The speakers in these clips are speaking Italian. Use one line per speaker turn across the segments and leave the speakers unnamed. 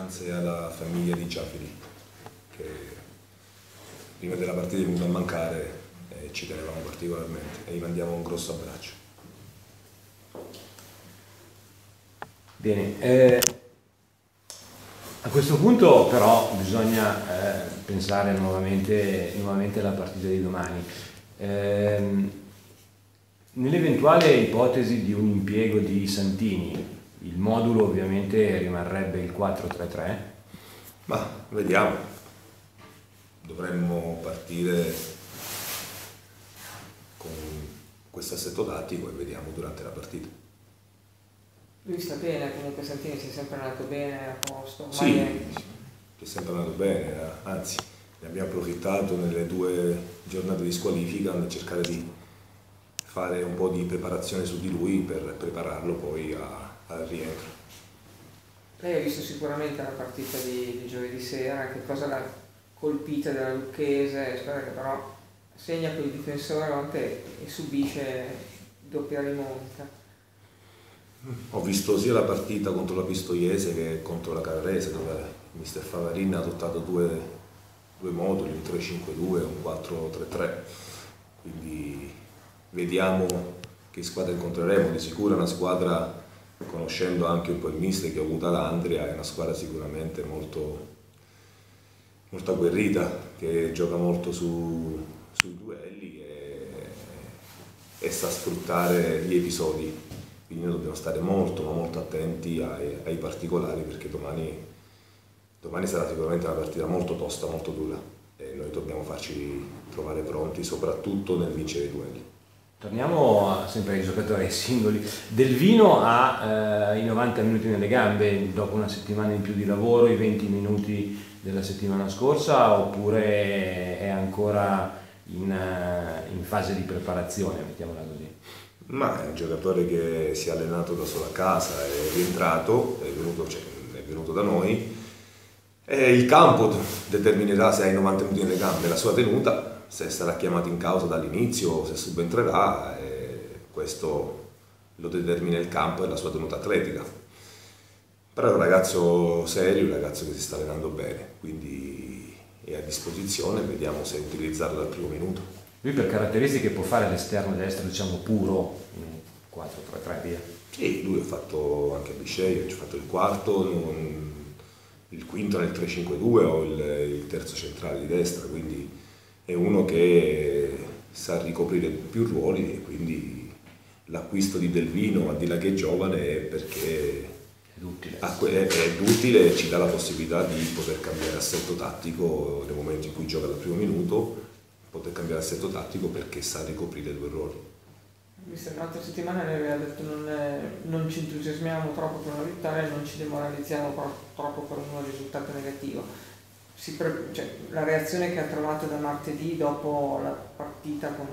vicinanze alla famiglia di Giafiri, che prima della partita è venuta a mancare e ci tenevamo particolarmente e gli mandiamo un grosso abbraccio.
Bene, eh, a questo punto però bisogna eh, pensare nuovamente, nuovamente, alla partita di domani. Eh, nell'eventuale ipotesi di un impiego di Santini, il modulo ovviamente rimarrebbe il 4-3-3?
Ma vediamo, dovremmo partire con questo assetto tattico e vediamo durante la partita.
Lui sta bene, comunque Santini si è sempre andato bene a posto.
Sì, è... è sempre andato bene, anzi ne abbiamo approfittato nelle due giornate di squalifica nel cercare di fare un po' di preparazione su di lui per prepararlo poi a, al rientro.
Lei ha visto sicuramente la partita di, di giovedì sera, che cosa l'ha colpita della Lucchese, spero che però segna il difensore e, e subisce doppia rimonta.
Ho visto sia la partita contro la Pistoiese che contro la Carrese dove il mister Favarin ha adottato due, due moduli, un 3-5-2 e un 4-3-3, quindi vediamo che squadra incontreremo, di sicuro è una squadra conoscendo anche un po' il mister che ho avuto ad Andria, è una squadra sicuramente molto, molto agguerrita, che gioca molto su, sui duelli e, e, sa sfruttare gli episodi. Quindi noi dobbiamo stare molto, ma molto attenti ai, ai particolari perché domani, domani sarà sicuramente una partita molto tosta, molto dura e noi dobbiamo farci trovare pronti soprattutto nel vincere i duelli.
Torniamo sempre ai giocatori singoli. Del Vino ha eh, i 90 minuti nelle gambe dopo una settimana in più di lavoro, i 20 minuti della settimana scorsa oppure è ancora in, uh, in fase di preparazione, mettiamola così?
Ma è un giocatore che si è allenato da solo a casa, è rientrato, è venuto, cioè, è venuto da noi. E il campo determinerà se ha i 90 minuti nelle gambe la sua tenuta se sarà chiamato in causa dall'inizio o se subentrerà, questo lo determina il campo e la sua tenuta atletica. Però è un ragazzo serio, un ragazzo che si sta allenando bene, quindi è a disposizione, vediamo se utilizzarlo dal primo minuto.
Lui per caratteristiche può fare l'esterno destro, diciamo puro, 4-3-3 via?
Sì, lui ha fatto anche a Bisceglie, ha fatto il quarto, non, il quinto nel 3-5-2 o il, il terzo centrale di destra, quindi è uno che sa ricoprire più ruoli e quindi l'acquisto di Delvino, al di là che è giovane, è perché è utile. è utile e ci dà la possibilità di poter cambiare assetto tattico nel momento in cui gioca dal primo minuto, poter cambiare assetto tattico perché sa ricoprire due ruoli.
Visto l'altra settimana lei aveva detto non, è, non ci entusiasmiamo troppo per una vittoria e non ci demoralizziamo troppo per un risultato negativo cioè, la reazione che ha trovato da martedì dopo la partita con,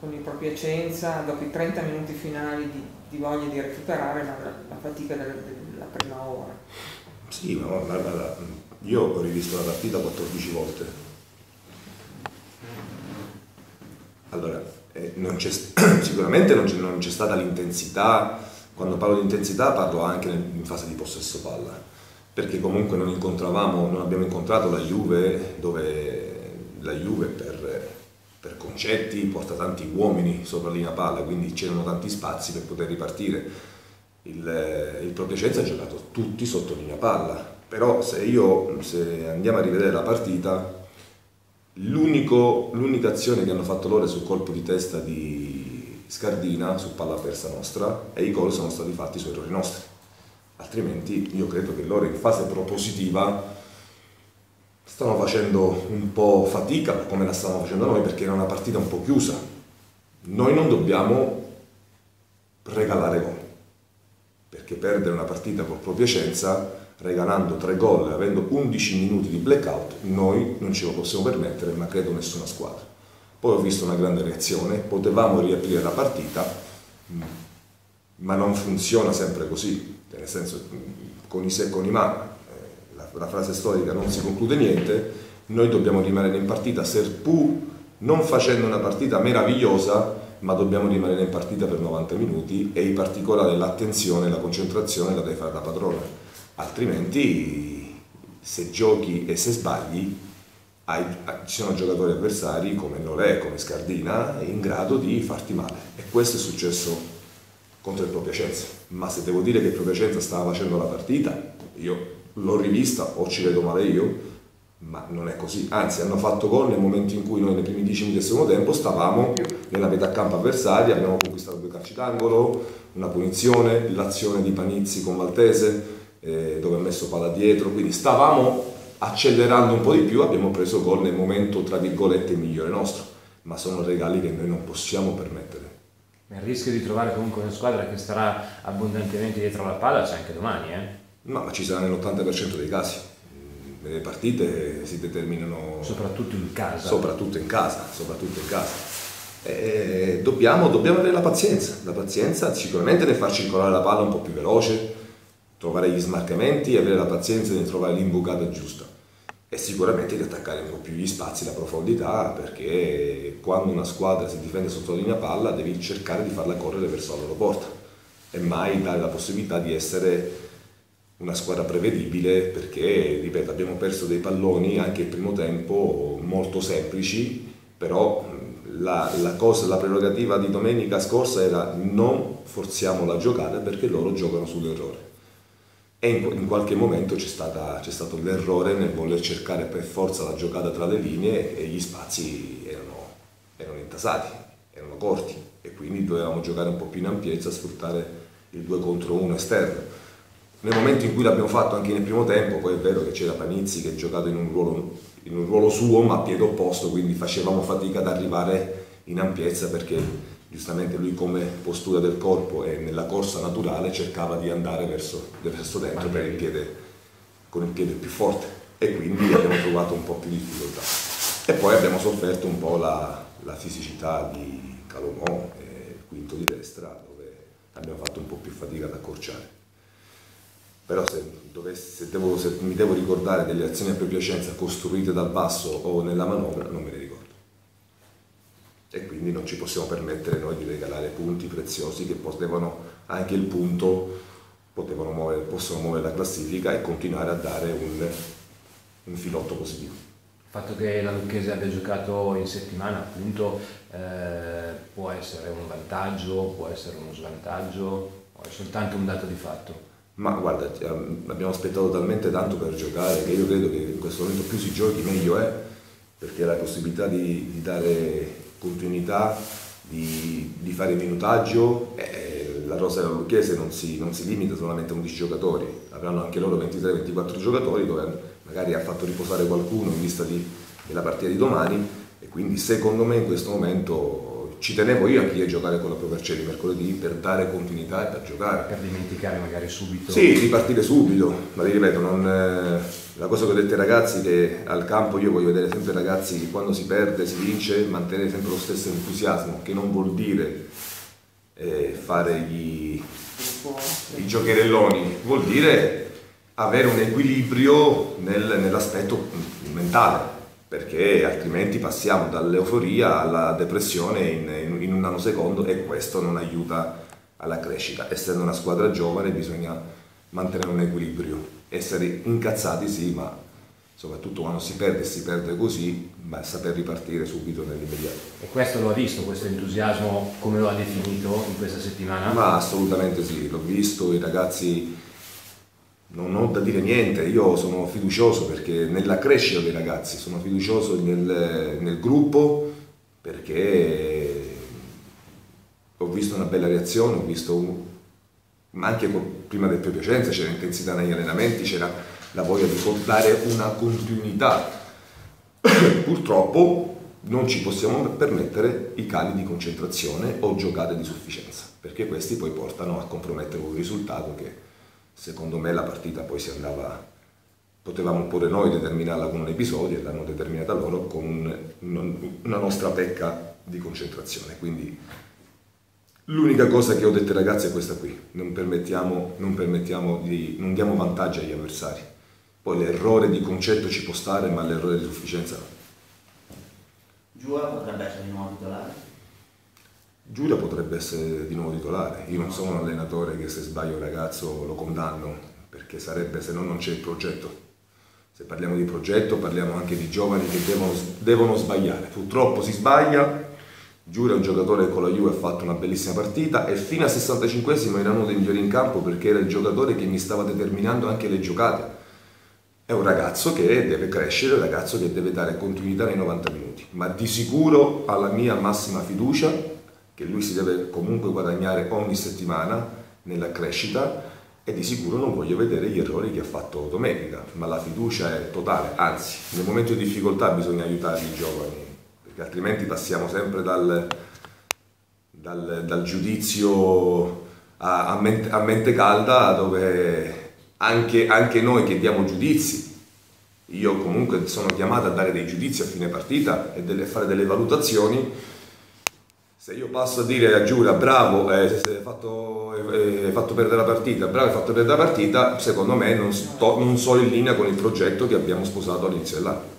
con il proprio Piacenza, dopo i 30 minuti finali di, di voglia di recuperare, la, la fatica della, della, prima ora.
Sì, ma guarda, io ho rivisto la partita 14 volte. Allora, eh, non sicuramente non c'è, non c'è stata l'intensità, quando parlo di intensità parlo anche in fase di possesso palla perché comunque non incontravamo, non abbiamo incontrato la Juve dove la Juve per, per concetti porta tanti uomini sopra linea palla, quindi c'erano tanti spazi per poter ripartire. Il, il Propiacenza ha giocato tutti sotto linea palla, però se, io, se andiamo a rivedere la partita, l'unica azione che hanno fatto loro è sul colpo di testa di Scardina su palla persa nostra e i gol sono stati fatti su errori nostri altrimenti io credo che loro in fase propositiva stanno facendo un po' fatica come la stanno facendo noi perché era una partita un po' chiusa. Noi non dobbiamo regalare gol, perché perdere una partita con Propiacenza regalando tre gol e avendo 11 minuti di blackout noi non ce lo possiamo permettere, ma credo nessuna squadra. Poi ho visto una grande reazione, potevamo riaprire la partita, ma non funziona sempre così nel senso con i se con i ma, eh, la, la, frase storica non si conclude niente, noi dobbiamo rimanere in partita serpù non facendo una partita meravigliosa, ma dobbiamo rimanere in partita per 90 minuti e in particolare l'attenzione e la concentrazione la deve fare da padrone. altrimenti se giochi e se sbagli hai, ci sono giocatori avversari come Nolè, come Scardina in grado di farti male e questo è successo contro il Pro Piacenza ma se devo dire che il Pro Piacenza stava facendo la partita io l'ho rivista o ci vedo male io ma non è così, anzi hanno fatto gol nel momento in cui noi nei primi 10 minuti del secondo tempo stavamo nella metà campo avversaria, abbiamo conquistato due calci d'angolo, una punizione, l'azione di Panizzi con Maltese eh, dove ha messo palla dietro, quindi stavamo accelerando un po' di più, abbiamo preso gol nel momento tra virgolette migliore nostro, ma sono regali che noi non possiamo permettere.
Il rischio di trovare comunque una squadra che starà abbondantemente dietro la palla c'è anche domani, eh?
No, ma ci sarà nell'80% dei casi le partite si determinano
soprattutto in casa.
Soprattutto in casa, soprattutto in casa. E dobbiamo, dobbiamo, avere la pazienza, la pazienza sicuramente nel far circolare la palla un po' più veloce, trovare gli smarcamenti avere la pazienza di trovare l'imbucata giusta e sicuramente di attaccare un po' più gli spazi, la profondità, perché quando una squadra si difende sotto la linea palla devi cercare di farla correre verso la loro porta e mai dare la possibilità di essere una squadra prevedibile perché, ripeto, abbiamo perso dei palloni anche il primo tempo molto semplici, però la, la, cosa, la prerogativa di domenica scorsa era non forziamo la giocata perché loro giocano sull'errore. E in, qualche momento c'è, stata, c'è, stato l'errore nel voler cercare per forza la giocata tra le linee e gli spazi erano, erano intasati, erano corti. E quindi dovevamo giocare un po' più in ampiezza, sfruttare il 2 contro 1 esterno. Nel momento in cui l'abbiamo fatto anche nel primo tempo, poi è vero che c'era Panizzi che ha giocato in un ruolo, in un ruolo suo ma a piede opposto, quindi facevamo fatica ad arrivare in ampiezza perché giustamente lui come postura del corpo e nella corsa naturale cercava di andare verso, verso dentro per il piede, con il piede più forte. E quindi abbiamo trovato un po' più di difficoltà. E poi abbiamo sofferto un po' la, la fisicità di Calomò, il quinto di destra, dove abbiamo fatto un po' più fatica ad accorciare. Però se, dovessi, se, devo, se, mi devo ricordare delle azioni a piacenza costruite dal basso o nella manovra non me le ricordo e quindi non ci possiamo permettere noi di regalare punti preziosi che potevano anche il punto muovere, possono muovere la classifica e continuare a dare un, un filotto positivo
il fatto che la Lucchese abbia giocato in settimana appunto eh, può essere un vantaggio, può essere uno svantaggio o è soltanto un dato di fatto?
Ma guarda, ehm, abbiamo aspettato talmente tanto per giocare che io credo che in questo momento più si giochi meglio è, perché la possibilità di, di dare continuità, di, di fare minutaggio, eh, la rosa della Lucchese non si, non si limita solamente a 11 giocatori, avranno anche loro 23-24 giocatori dove magari ha fatto riposare qualcuno in vista di, della partita di domani. E quindi secondo me in questo momento ci tenevo io anche io a giocare con la Pro Vercelli mercoledì per dare continuità e per giocare.
Per dimenticare magari subito.
Sì, ripartire subito, ma vi ripeto, non, eh, la cosa che ho detto ai ragazzi è che al campo io voglio vedere sempre ragazzi che quando si perde, si vince, mantenere sempre lo stesso entusiasmo, che non vuol dire eh, fare gli, i giocherelloni, vuol dire avere un equilibrio nel, nell'aspetto mentale perché altrimenti passiamo dall'euforia alla depressione in, in, un nanosecondo e questo non aiuta alla crescita. Essendo una squadra giovane bisogna mantenere un equilibrio, essere incazzati sì, ma soprattutto quando si perde e si perde così, beh, saper ripartire subito nell'immediato.
E questo lo ha visto, questo entusiasmo, come lo ha definito in questa settimana?
Ma assolutamente sì, l'ho visto, i ragazzi non ho da dire niente, io sono fiducioso perché nella crescita dei ragazzi, sono fiducioso nel, nel gruppo perché ho visto una bella reazione, ho visto un, ma anche prima del proprio Piacenza c'era intensità negli allenamenti, c'era la voglia di dare una continuità. Purtroppo non ci possiamo permettere i cali di concentrazione o giocate di sufficienza, perché questi poi portano a compromettere un risultato che secondo me la partita poi si andava, potevamo pure noi determinarla con un episodio e l'hanno determinata loro con un, una nostra pecca di concentrazione. Quindi l'unica cosa che ho detto ai ragazzi è questa qui, non permettiamo, non, permettiamo di, non diamo vantaggio agli avversari. Poi l'errore di concetto ci può stare, ma l'errore di sufficienza no.
Giura potrebbe essere di nuovo titolare?
Giulia potrebbe essere di nuovo titolare, io non sono un allenatore che se sbaglio un ragazzo lo condanno, perché sarebbe se no non c'è il progetto. Se parliamo di progetto parliamo anche di giovani che devono, devono sbagliare. Purtroppo si sbaglia, Giura è un giocatore che con la Juve ha fatto una bellissima partita e fino al 65esimo era uno dei migliori in campo perché era il giocatore che mi stava determinando anche le giocate. È un ragazzo che deve crescere, un ragazzo che deve dare continuità nei 90 minuti, ma di sicuro ha la mia massima fiducia che lui si deve comunque guadagnare ogni settimana nella crescita e di sicuro non voglio vedere gli errori che ha fatto domenica, ma la fiducia è totale, anzi nel momento di difficoltà bisogna aiutare i giovani perché altrimenti passiamo sempre dal, dal, dal giudizio a, a, mente, a, mente, calda dove anche, anche noi che diamo giudizi, io comunque sono chiamato a dare dei giudizi a fine partita e delle, fare delle valutazioni, se io passo a dire a Giura bravo, eh, hai fatto, eh, fatto, perdere la partita, bravo hai fatto perdere la partita, secondo me non, sto, non sono in linea con il progetto che abbiamo sposato all'inizio dell'anno.